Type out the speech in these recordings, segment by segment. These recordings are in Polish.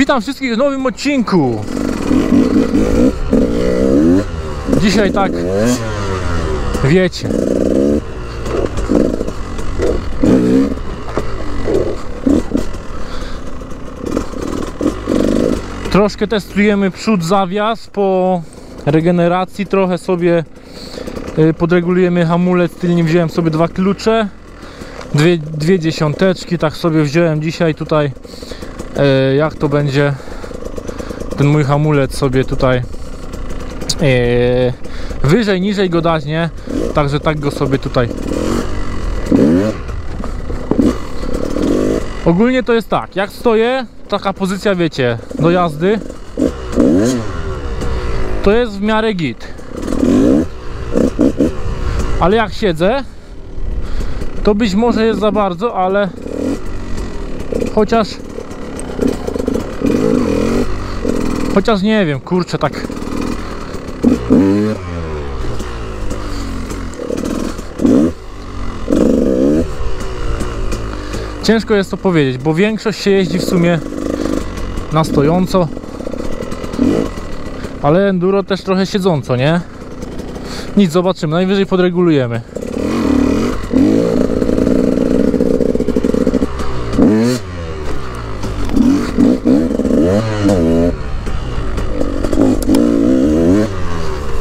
Witam wszystkich w nowym odcinku. Dzisiaj tak, wiecie. Troszkę testujemy przód zawias po regeneracji, trochę sobie y, podregulujemy hamulec tylnie, wziąłem sobie dwa klucze, dwie, dwie dziesiąteczki, tak sobie wziąłem dzisiaj tutaj jak to będzie? Ten mój hamulec sobie tutaj e, wyżej, niżej go dać, nie? Także tak go sobie tutaj. Ogólnie to jest tak, jak stoję, taka pozycja wiecie, do jazdy. To jest w miarę git. Ale jak siedzę to być może jest za bardzo, ale chociaż chociaż nie wiem, kurczę tak. Ciężko jest to powiedzieć, bo większość się jeździ w sumie na stojąco ale enduro też trochę siedząco, nie? Nic, zobaczymy, najwyżej podregulujemy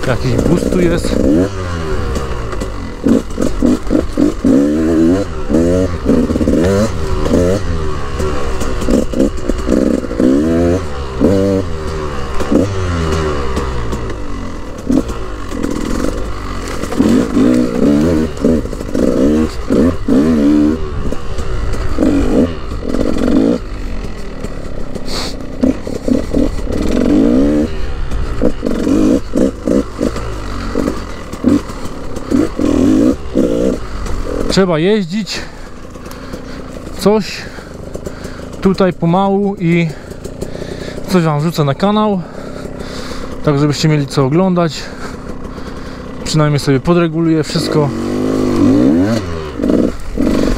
Jakiś bus tu jest. Trzeba jeździć. Coś tutaj pomału i coś wam wrzucę na kanał tak żebyście mieli co oglądać. Przynajmniej sobie podreguluję wszystko.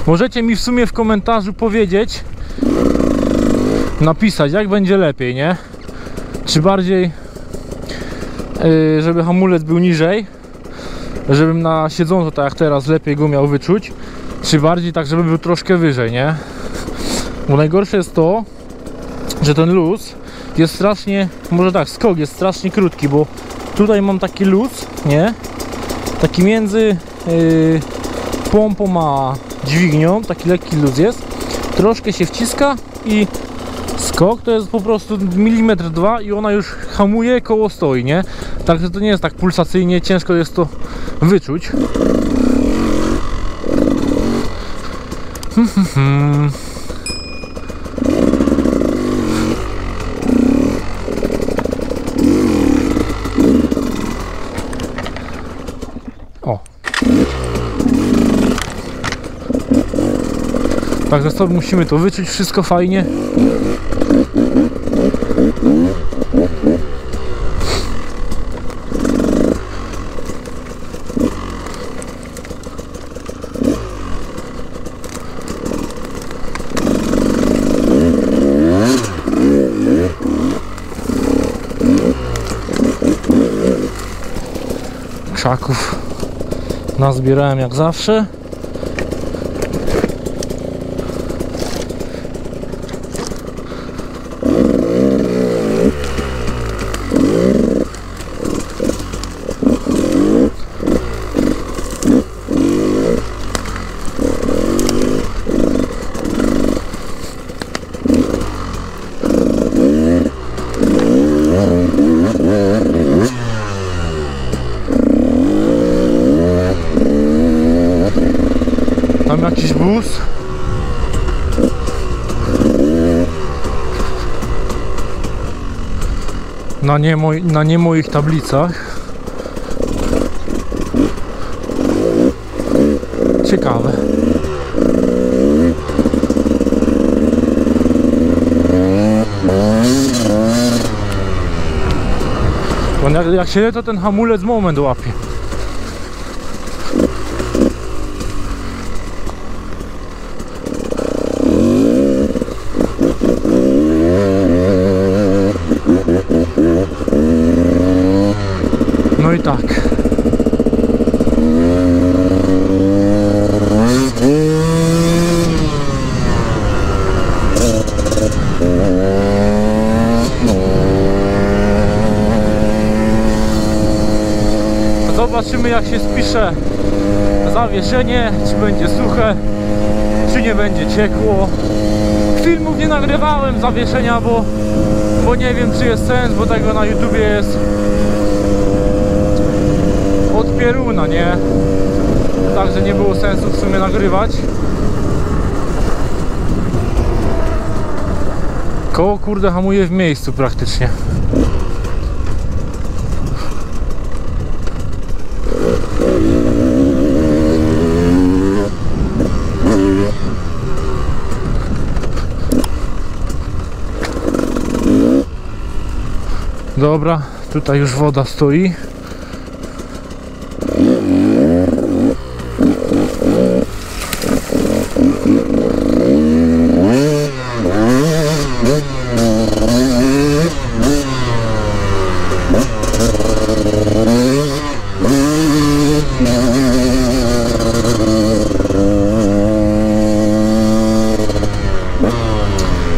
Możecie mi w sumie w komentarzu powiedzieć napisać jak będzie lepiej, nie? czy bardziej yy, żeby hamulec był niżej żebym na siedząco tak jak teraz lepiej go miał wyczuć czy bardziej tak żeby był troszkę wyżej, nie? bo najgorsze jest to że ten luz jest strasznie, może tak, skok jest strasznie krótki, bo tutaj mam taki luz, nie? Taki między yy, pompą a dźwignią, taki lekki luz jest. Troszkę się wciska i skok to jest po prostu milimetr dwa i ona już hamuje, koło stoi, nie? Także to nie jest tak pulsacyjnie, ciężko jest to wyczuć. O. Także sobie musimy to wyczuć wszystko fajnie. Krzaków nazbierałem jak zawsze. Tam jakiś wóz. Na nie, moj, na nie moich tablicach. Ciekawe. Jak się to ten hamulec moment łapie. Zawieszenie, czy będzie suche, czy nie będzie ciekło. Filmów nie nagrywałem zawieszenia, bo, bo nie wiem czy jest sens, bo tego na YouTubie jest od pieruna, nie? Także nie było sensu w sumie nagrywać. Koło kurde hamuje w miejscu praktycznie. Dobra, tutaj już woda stoi.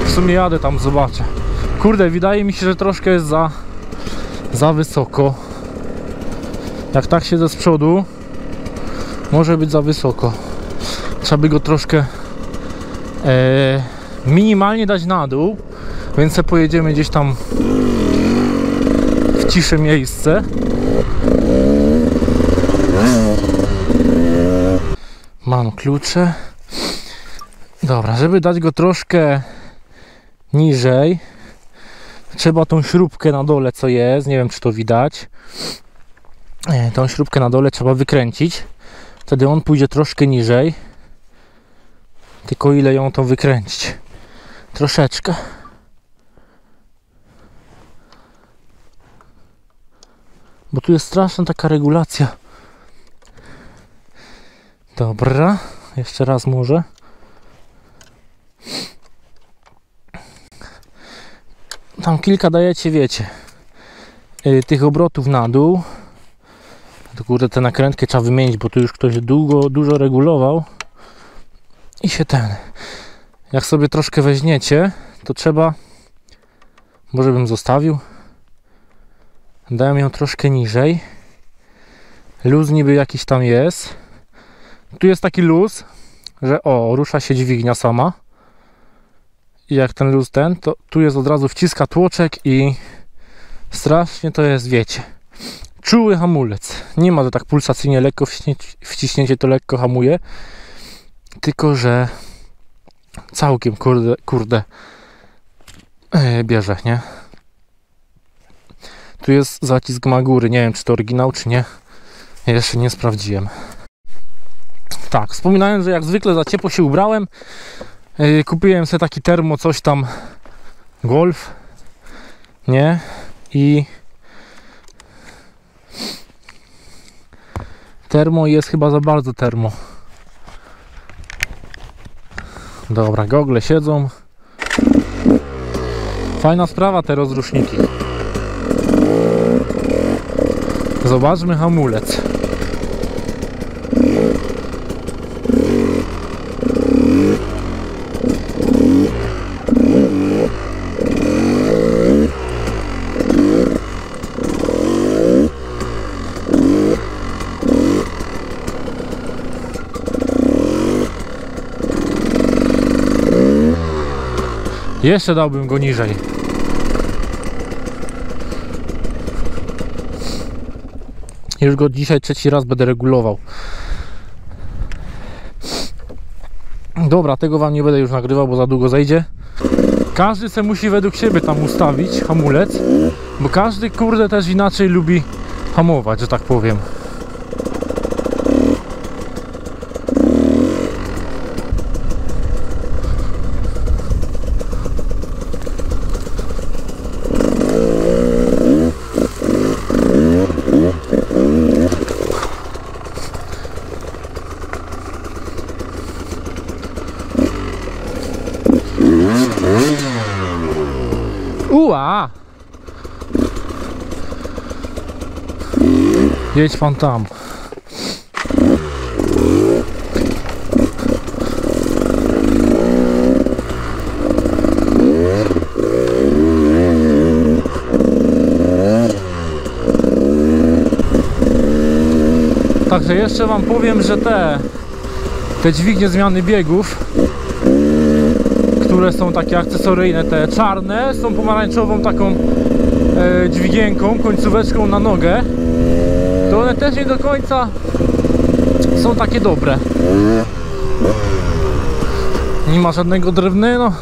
W sumie jadę tam, zobaczę. Kurde, wydaje mi się, że troszkę jest za, za wysoko. Jak tak siedzę z przodu, może być za wysoko. Trzeba by go troszkę e, minimalnie dać na dół, więc pojedziemy gdzieś tam w cisze miejsce. Mam klucze. Dobra, żeby dać go troszkę niżej, trzeba tą śrubkę na dole, co jest, nie wiem czy to widać, E, tą śrubkę na dole trzeba wykręcić. Wtedy on pójdzie troszkę niżej. Tylko ile ją tą wykręcić? Troszeczkę. Bo tu jest straszna taka regulacja. Dobra, jeszcze raz może. Tam kilka dajecie, wiecie, yy, tych obrotów na dół. To kurde, tę nakrętkę trzeba wymienić, bo tu już ktoś długo, dużo regulował. I się ten. Jak sobie troszkę weźmiecie, to trzeba. Może bym zostawił. Dałem ją troszkę niżej. Luz niby jakiś tam jest. Tu jest taki luz, że o, rusza się dźwignia sama. Jak ten luz ten, to tu jest od razu wciska tłoczek i strasznie to jest, wiecie, czuły hamulec. Nie ma to tak pulsacyjnie lekko wciśnięcie, wciśnięcie to lekko hamuje, tylko że całkiem kurde, kurde e, bierze, nie? Tu jest zacisk Magury, nie wiem czy to oryginał czy nie. Jeszcze nie sprawdziłem. Tak, wspominałem, że jak zwykle za ciepło się ubrałem. Yy, kupiłem sobie taki termo, coś tam Golf, nie? I termo jest chyba za bardzo termo. Dobra, gogle siedzą. Fajna sprawa te rozruszniki. Zobaczmy hamulec. Jeszcze dałbym go niżej. Już go dzisiaj trzeci raz będę regulował. Dobra, tego wam nie będę już nagrywał, bo za długo zejdzie. Każdy se musi według siebie tam ustawić hamulec, bo każdy kurde też inaczej lubi hamować, że tak powiem. Ua! Jedź pan tam. Także jeszcze Wam powiem, że te, te dźwignie zmiany biegów, które są takie akcesoryjne, te czarne, są pomarańczową taką e, dźwigienką, końcóweczką na nogę, to one też nie do końca są takie dobre. Nie ma żadnego drewnego,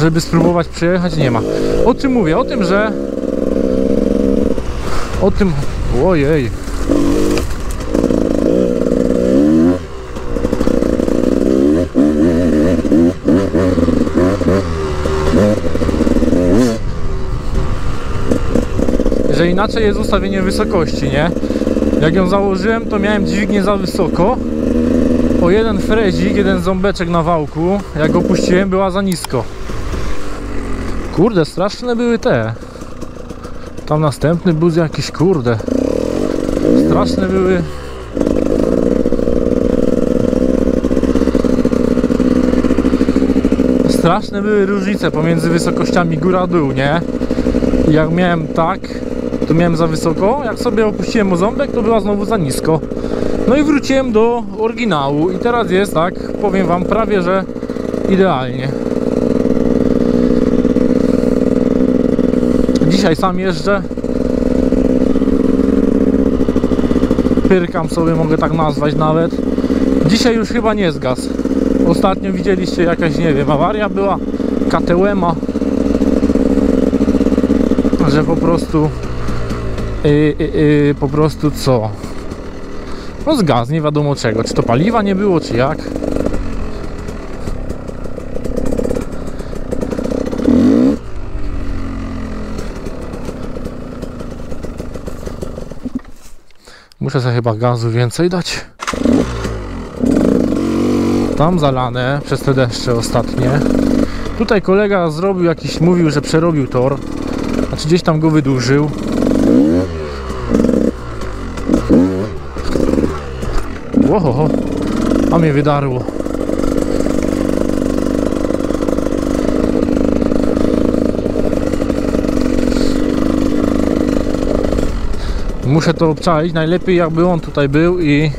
żeby spróbować przejechać, nie ma. O czym mówię? O tym, że o tym... Ojej. Że inaczej jest ustawienie wysokości, nie? Jak ją założyłem, to miałem dźwignię za wysoko. O jeden frezik, jeden ząbeczek na wałku, jak go puściłem, była za nisko. Kurde, straszne były te. Tam następny bus jakiś, kurde. Straszne były. Straszne były różnice pomiędzy wysokościami góra-dół, nie? Jak miałem tak, to miałem za wysoko. Jak sobie opuściłem ząbek, to była znowu za nisko. No i wróciłem do oryginału. I teraz jest tak, powiem Wam, prawie że idealnie. Dzisiaj sam jeżdżę. Pyrkam sobie, mogę tak nazwać nawet. Dzisiaj już chyba nie zgasł. Ostatnio widzieliście jakaś, nie wiem, awaria była, KTM-a, że po prostu yy, yy, po prostu co? No zgasł, nie wiadomo czego. Czy to paliwa nie było, czy jak? Muszę sobie chyba gazu więcej dać. Tam zalane przez te deszcze ostatnie. Tutaj kolega zrobił jakiś, mówił, że przerobił tor. Znaczy gdzieś tam go wydłużył. Ohoho, a mnie wydarło. Muszę to obczaić. Najlepiej jakby on tutaj był i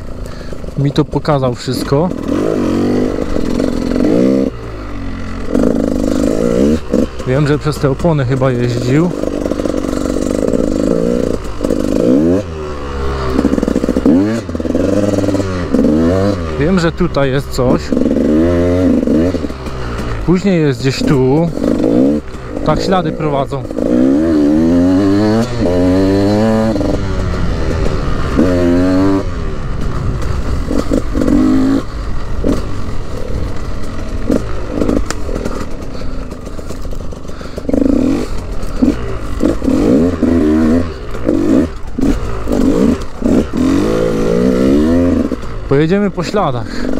mi to pokazał wszystko. Wiem, że przez te opony chyba jeździł. Wiem, że tutaj jest coś. Później jest gdzieś tu. Tak ślady prowadzą. Pojedziemy po śladach.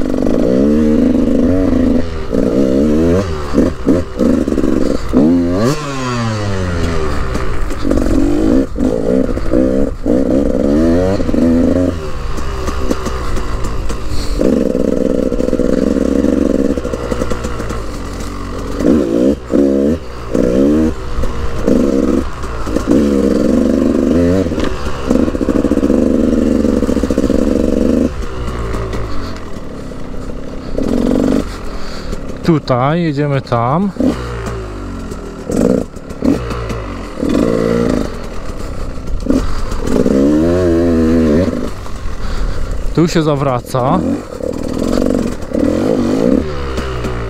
Tutaj, jedziemy tam. Tu się zawraca.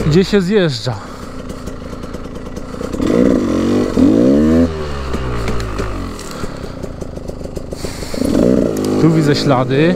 Gdzie się zjeżdża? Tu widzę ślady.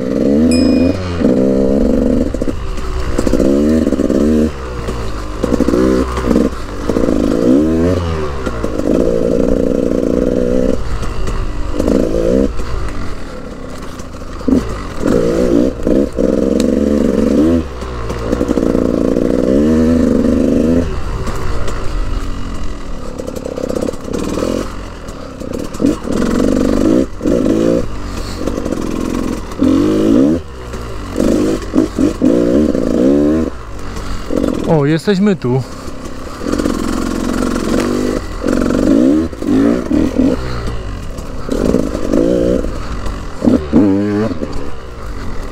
Jesteśmy tu.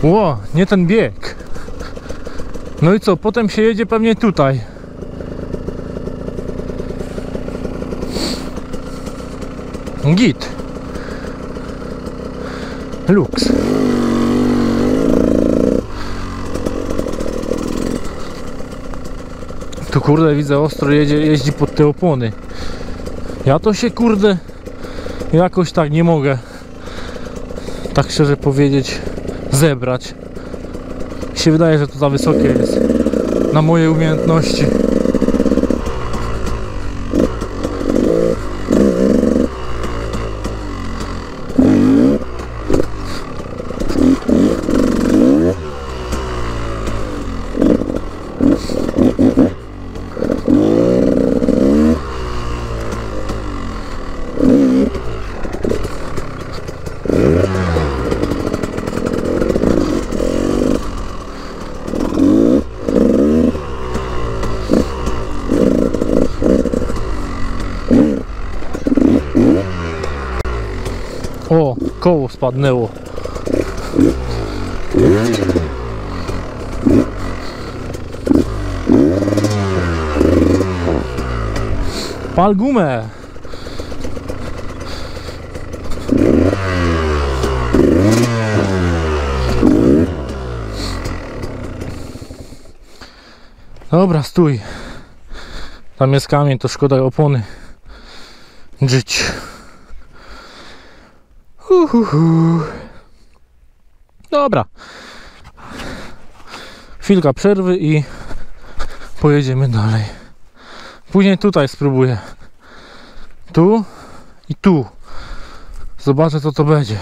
Ło, nie ten bieg. No i co, potem się jedzie pewnie tutaj. Git. Lux. Tu kurde widzę ostro jedzie, jeździ pod te opony. Ja to się kurde jakoś tak nie mogę tak szczerze powiedzieć zebrać. Mi się wydaje, że to za wysokie jest na moje umiejętności. O, koło spadnęło. Pal gumę. Dobra, stój. Tam jest kamień, to szkoda opony. Żyć. Uhuhu. Dobra. Chwilka przerwy i pojedziemy dalej. Później tutaj spróbuję. Tu i tu. Zobaczę co to będzie.